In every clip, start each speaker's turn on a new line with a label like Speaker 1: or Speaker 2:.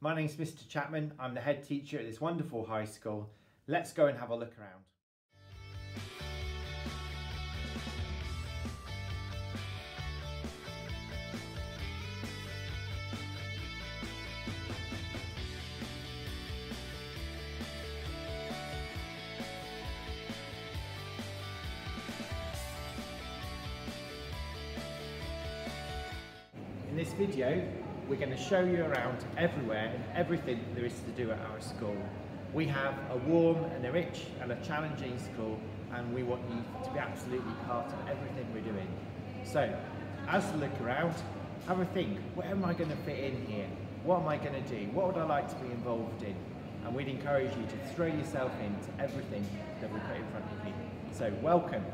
Speaker 1: My name's Mr. Chapman. I'm the head teacher at this wonderful high school. Let's go and have a look around. In this video, we're going to show you around everywhere and everything there is to do at our school. We have a warm and a rich and a challenging school and we want you to be absolutely part of everything we're doing. So, as you look around, have a think, where am I going to fit in here? What am I going to do? What would I like to be involved in? And we'd encourage you to throw yourself into everything that we put in front of you. So, welcome.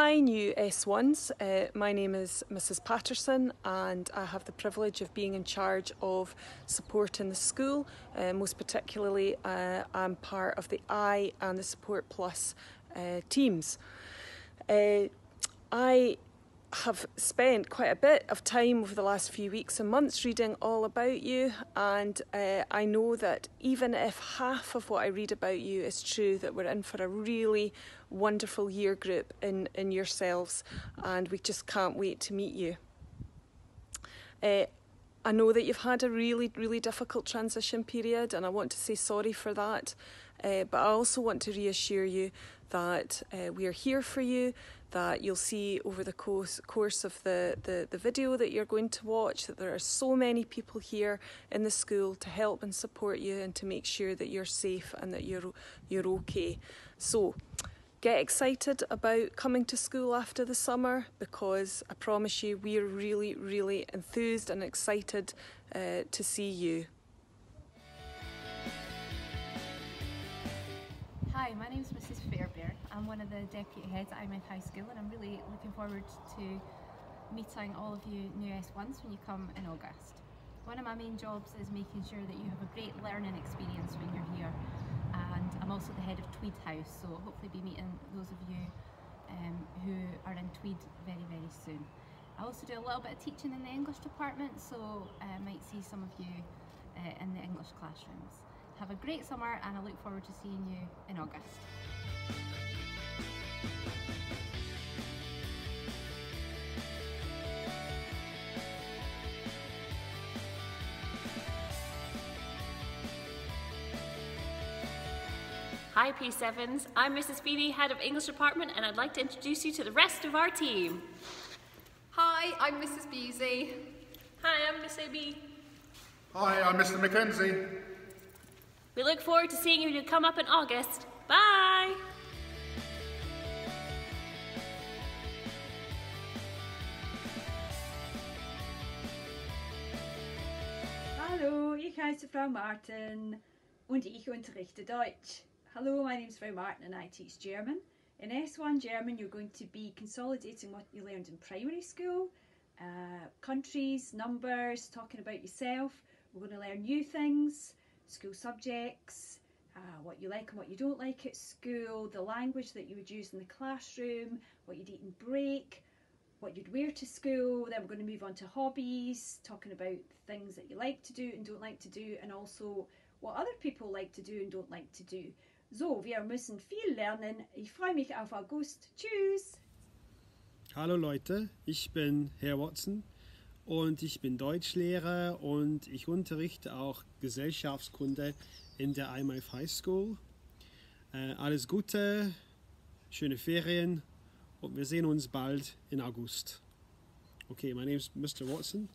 Speaker 2: Hi, new S1s. Uh, my name is Mrs. Patterson, and I have the privilege of being in charge of support in the school. Uh, most particularly, uh, I'm part of the I and the Support Plus uh, teams. Uh, I have spent quite a bit of time over the last few weeks and months reading all about you, and uh, I know that even if half of what I read about you is true, that we're in for a really wonderful year group in, in yourselves, and we just can't wait to meet you. Uh, I know that you've had a really, really difficult transition period, and I want to say sorry for that. Uh, but I also want to reassure you that uh, we are here for you, that you'll see over the course, course of the, the, the video that you're going to watch that there are so many people here in the school to help and support you and to make sure that you're safe and that you're, you're okay. So, get excited about coming to school after the summer because I promise you we're really, really enthused and excited uh, to see you.
Speaker 3: Hi, my name is Mrs. I'm one of the deputy heads at Eyemouth High School and I'm really looking forward to meeting all of you new S1s when you come in August. One of my main jobs is making sure that you have a great learning experience when you're here and I'm also the head of Tweed House so hopefully be meeting those of you um, who are in Tweed very very soon. I also do a little bit of teaching in the English department so I might see some of you uh, in the English classrooms. Have a great summer and I look forward to seeing you in August.
Speaker 4: Hi P7s, I'm Mrs. Feely, Head of English Department and I'd like to introduce you to the rest of our team.
Speaker 5: Hi, I'm Mrs. Busey.
Speaker 4: Hi, I'm Miss AB.
Speaker 6: Hi, I'm Mr. McKenzie.
Speaker 4: We look forward to seeing you when you come up in August. Bye!
Speaker 7: Ich Frau Martin und ich unterrichte Deutsch. Hello, my name is Frau Martin and I teach German. In S1 German, you're going to be consolidating what you learned in primary school, uh, countries, numbers, talking about yourself. We're going to learn new things, school subjects, uh, what you like and what you don't like at school, the language that you would use in the classroom, what you'd eat and break, what you'd wear to school. Then we're going to move on to hobbies, talking about things that you like to do and don't like to do, and also what other people like to do and don't like to do. So, wir müssen viel lernen. Ich freue mich auf August. Tschüss!
Speaker 8: Hallo Leute, ich bin Herr Watson und ich bin Deutschlehrer und ich unterrichte auch Gesellschaftskunde in der IMF High School. Äh, alles Gute, schöne Ferien und wir sehen uns bald in August. Okay, my name is Mr. Watson.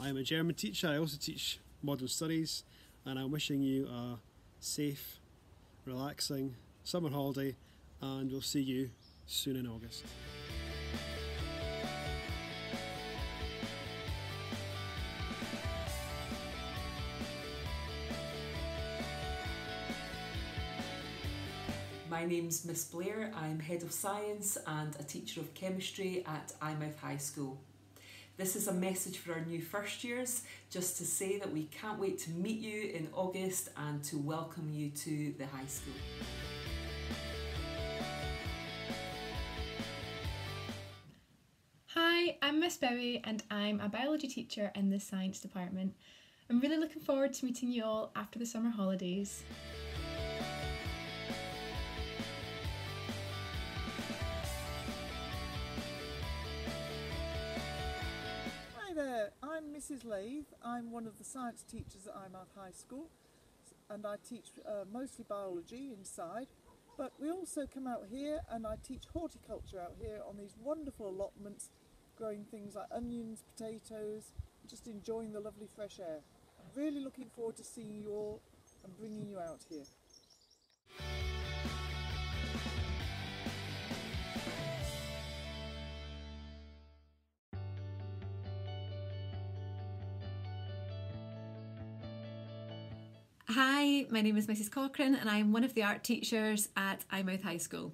Speaker 8: I am a German teacher. I also teach modern studies and I'm wishing you a safe, relaxing summer holiday and we'll see you soon in August.
Speaker 9: My name's Miss Blair. I'm Head of Science and a teacher of chemistry at Eyemouth High School. This is a message for our new first years, just to say that we can't wait to meet you in August and to welcome you to the high school.
Speaker 10: Hi, Hi, I'm Miss Bowie and I'm a biology teacher in the science department. I'm really looking forward to meeting you all after the summer holidays.
Speaker 11: Mrs. Lathe. I'm one of the science teachers at Eyemouth High School and I teach uh, mostly biology inside but we also come out here and I teach horticulture out here on these wonderful allotments growing things like onions, potatoes, just enjoying the lovely fresh air. I'm really looking forward to seeing you all and bringing you out here.
Speaker 12: Hi, my name is Mrs Cochrane and I'm one of the art teachers at Eyemouth High School.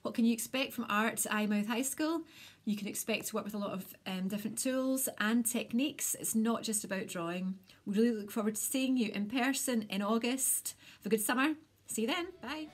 Speaker 12: What can you expect from art at Eyemouth High School? You can expect to work with a lot of um, different tools and techniques. It's not just about drawing. We really look forward to seeing you in person in August. Have a good summer. See you then. Bye.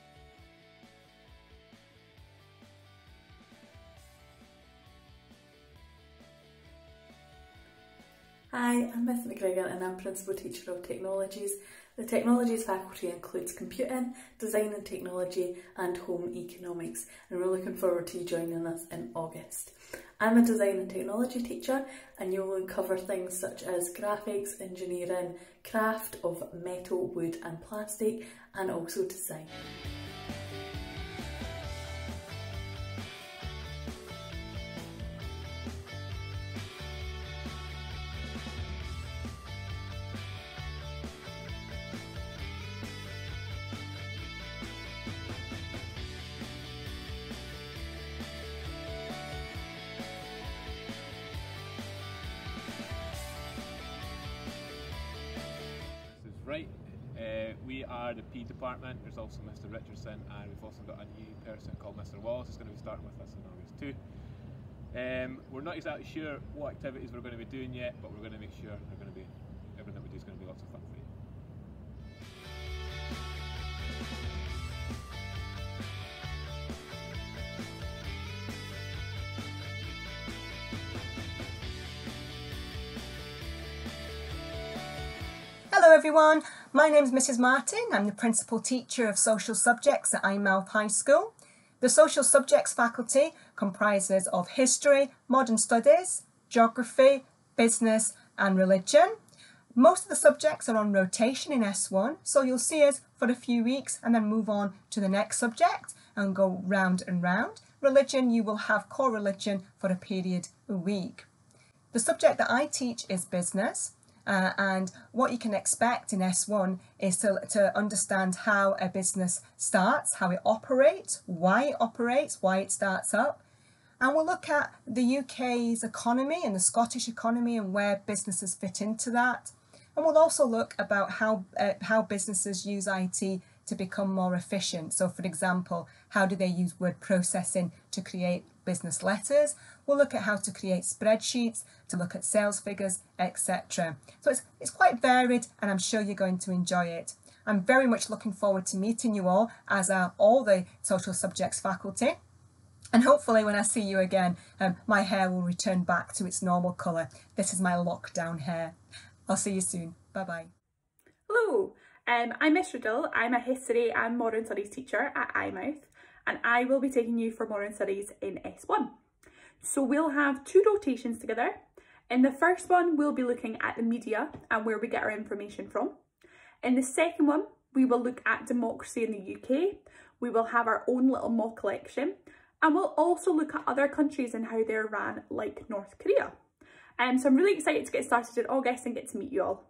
Speaker 13: Hi, I'm Miss McGregor and I'm Principal Teacher of Technologies. The Technologies faculty includes computing, design and technology and home economics and we're looking forward to you joining us in August. I'm a design and technology teacher and you will cover things such as graphics, engineering, craft of metal, wood and plastic and also design.
Speaker 14: Right. Uh, we are the P department. There's also Mr. Richardson, and we've also got a new person called Mr. Wallace who's going to be starting with us in August too. Um, we're not exactly sure what activities we're going to be doing yet, but we're going to make sure they're going to
Speaker 15: Hello everyone, my name is Mrs Martin. I'm the Principal Teacher of Social Subjects at Eyemouth High School. The Social Subjects faculty comprises of History, Modern Studies, Geography, Business and Religion. Most of the subjects are on rotation in S1, so you'll see us for a few weeks and then move on to the next subject and go round and round. Religion, you will have core religion for a period a week. The subject that I teach is business. Uh, and what you can expect in S1 is to, to understand how a business starts, how it operates, why it operates, why it starts up. And we'll look at the UK's economy and the Scottish economy and where businesses fit into that. And we'll also look about how, uh, how businesses use IT to become more efficient. So for example, how do they use word processing to create business letters? We'll look at how to create spreadsheets, to look at sales figures, etc. So it's, it's quite varied and I'm sure you're going to enjoy it. I'm very much looking forward to meeting you all, as are all the social subjects faculty. And hopefully when I see you again, um, my hair will return back to its normal colour. This is my lockdown hair. I'll see you soon. Bye bye.
Speaker 16: Hello, um, I'm Miss Riddle. I'm a history and modern studies teacher at Eyemouth and I will be taking you for modern studies in S1. So we'll have two rotations together. In the first one, we'll be looking at the media and where we get our information from. In the second one, we will look at democracy in the UK. We will have our own little mock election and we'll also look at other countries and how they're ran like North Korea. Um, so I'm really excited to get started in August and get to meet you all.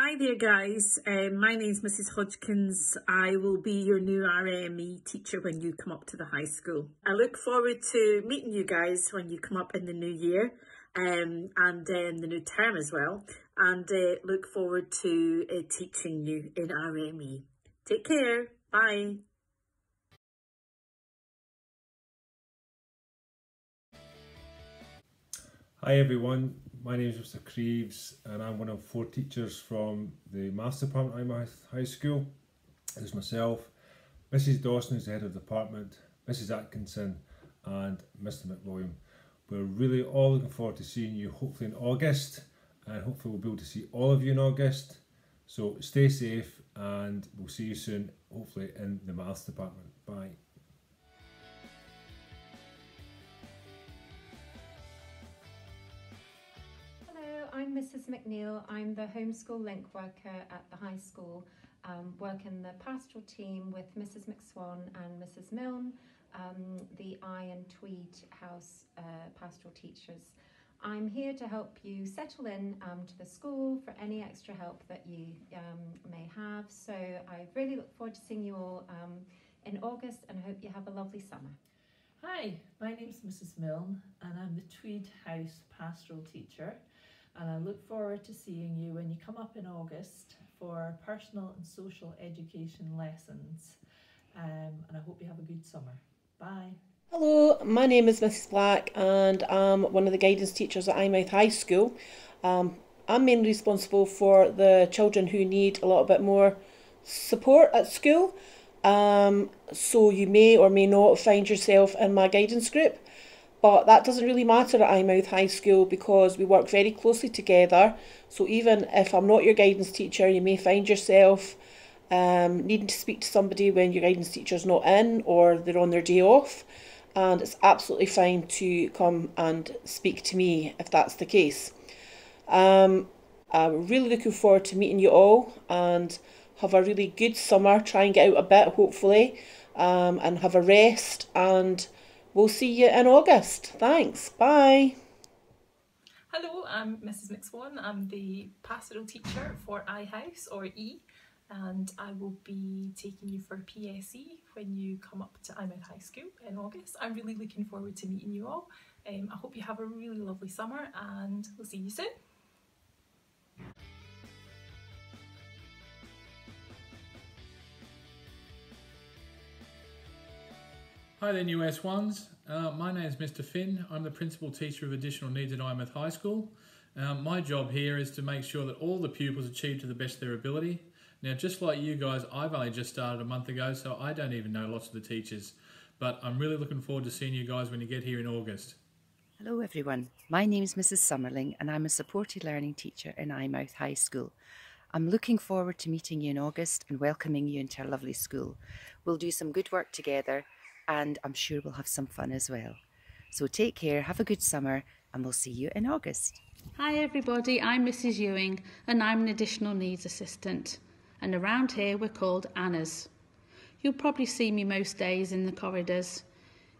Speaker 17: Hi there guys, um, my name's Mrs Hodgkins. I will be your new RME teacher when you come up to the high school. I look forward to meeting you guys when you come up in the new year um, and um, the new term as well and uh, look forward to uh, teaching you in RME. Take care, bye.
Speaker 18: Hi everyone, my name is Mr Creeves and I'm one of four teachers from the Maths Department at Eyemouth High School. There's myself, Mrs Dawson who's the head of the department, Mrs Atkinson and Mr McWilliam. We're really all looking forward to seeing you hopefully in August and hopefully we'll be able to see all of you in August. So stay safe and we'll see you soon, hopefully in the maths department. Bye.
Speaker 19: Mrs McNeil. I'm the homeschool link worker at the high school, um, work in the pastoral team with Mrs McSwan and Mrs Milne, um, the Eye and Tweed House uh, pastoral teachers. I'm here to help you settle in um, to the school for any extra help that you um, may have. So I really look forward to seeing you all um, in August and hope you have a lovely summer.
Speaker 20: Hi, my name's Mrs Milne and I'm the Tweed House pastoral teacher and I look forward to seeing you when you come up in August for personal and social education lessons um, and I hope you have a good summer. Bye.
Speaker 21: Hello, my name is Mrs Black and I'm one of the guidance teachers at Eyemouth High School. Um, I'm mainly responsible for the children who need a little bit more support at school. Um, so you may or may not find yourself in my guidance group, but that doesn't really matter at Eyemouth High School because we work very closely together. So even if I'm not your guidance teacher, you may find yourself um, needing to speak to somebody when your guidance teacher's not in or they're on their day off and it's absolutely fine to come and speak to me if that's the case. Um, I'm really looking forward to meeting you all and have a really good summer. Try and get out a bit, hopefully, um, and have a rest. And we'll see you in August. Thanks. Bye.
Speaker 22: Hello, I'm Mrs. McSwan. I'm the pastoral teacher for Eye House or E and I will be taking you for PSE when you come up to Eyemouth High School in August. I'm really looking forward to meeting you all. Um, I hope you have a really lovely summer and we'll see you soon.
Speaker 23: Hi there new S1s, uh, my name is Mr Finn, I'm the Principal Teacher of Additional Needs at Eyemouth High School. Um, my job here is to make sure that all the pupils achieve to the best of their ability now, just like you guys, I've only just started a month ago, so I don't even know lots of the teachers. But I'm really looking forward to seeing you guys when you get here in August.
Speaker 17: Hello everyone, my name is Mrs Summerling and I'm a supported learning teacher in Eyemouth High School. I'm looking forward to meeting you in August and welcoming you into our lovely school. We'll do some good work together and I'm sure we'll have some fun as well. So take care, have a good summer and we'll see you in August.
Speaker 24: Hi everybody, I'm Mrs Ewing and I'm an additional needs assistant and around here we're called ANAs. You'll probably see me most days in the corridors.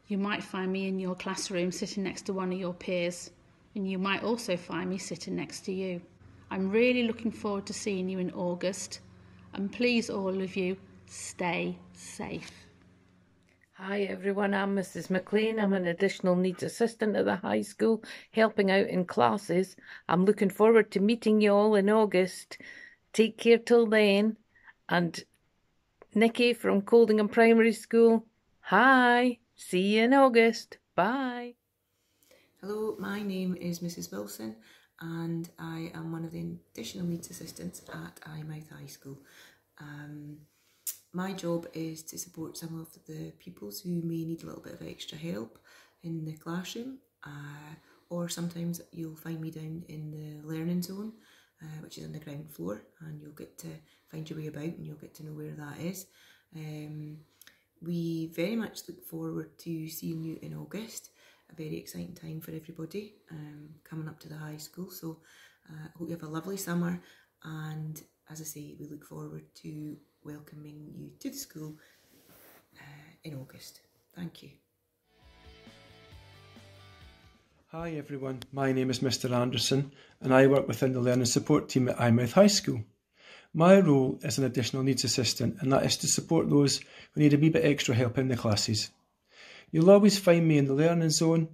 Speaker 24: You might find me in your classroom sitting next to one of your peers, and you might also find me sitting next to you. I'm really looking forward to seeing you in August, and please, all of you, stay safe.
Speaker 25: Hi everyone, I'm Mrs McLean. I'm an additional needs assistant at the high school, helping out in classes. I'm looking forward to meeting you all in August. Take care till then. And Nikki from Coldingham Primary School, hi. See you in August. Bye.
Speaker 26: Hello, my name is Mrs Wilson and I am one of the additional needs assistants at Eyemouth High School. Um, my job is to support some of the pupils who may need a little bit of extra help in the classroom uh, or sometimes you'll find me down in the learning zone uh, which is on the ground floor, and you'll get to find your way about and you'll get to know where that is. Um, we very much look forward to seeing you in August. A very exciting time for everybody um, coming up to the high school. So I uh, hope you have a lovely summer and as I say, we look forward to welcoming you to the school uh, in August. Thank you.
Speaker 2: Hi everyone, my name is Mr Anderson and I work within the Learning Support Team at Eyemouth High School. My role is an additional needs assistant and that is to support those who need a wee bit extra help in the classes. You'll always find me in the learning zone,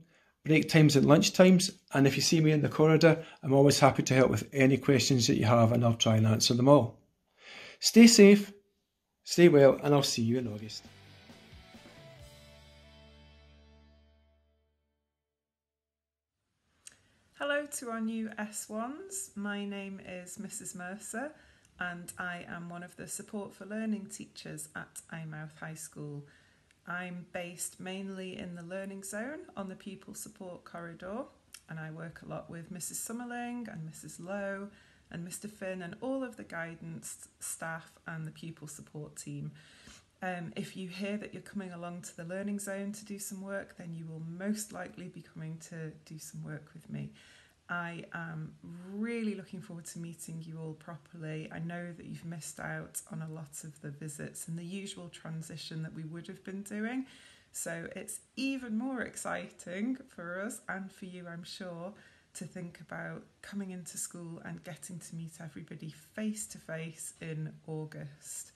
Speaker 2: break times and lunch times and if you see me in the corridor I'm always happy to help with any questions that you have and I'll try and answer them all. Stay safe, stay well and I'll see you in August.
Speaker 27: Hello to our new S1s. My name is Mrs Mercer and I am one of the Support for Learning teachers at Eyemouth High School. I'm based mainly in the Learning Zone on the Pupil Support Corridor, and I work a lot with Mrs. Summerling and Mrs. Lowe and Mr. Finn and all of the guidance staff and the pupil support team. Um, if you hear that you're coming along to the Learning Zone to do some work, then you will most likely be coming to do some work with me. I am really looking forward to meeting you all properly. I know that you've missed out on a lot of the visits and the usual transition that we would have been doing. So it's even more exciting for us and for you, I'm sure, to think about coming into school and getting to meet everybody face to face in August.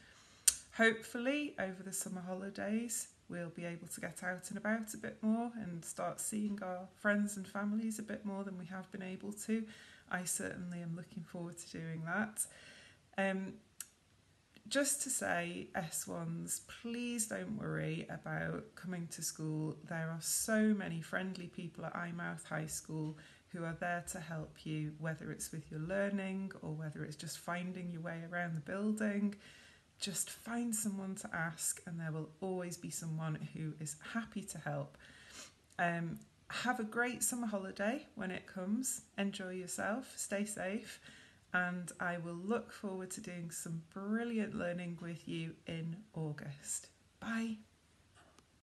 Speaker 27: Hopefully, over the summer holidays, we'll be able to get out and about a bit more and start seeing our friends and families a bit more than we have been able to. I certainly am looking forward to doing that. Um, just to say, S1s, please don't worry about coming to school. There are so many friendly people at Eyemouth High School who are there to help you, whether it's with your learning or whether it's just finding your way around the building. Just find someone to ask, and there will always be someone who is happy to help. Um, have a great summer holiday when it comes. Enjoy yourself, stay safe, and I will look forward to doing some brilliant learning with you in August. Bye.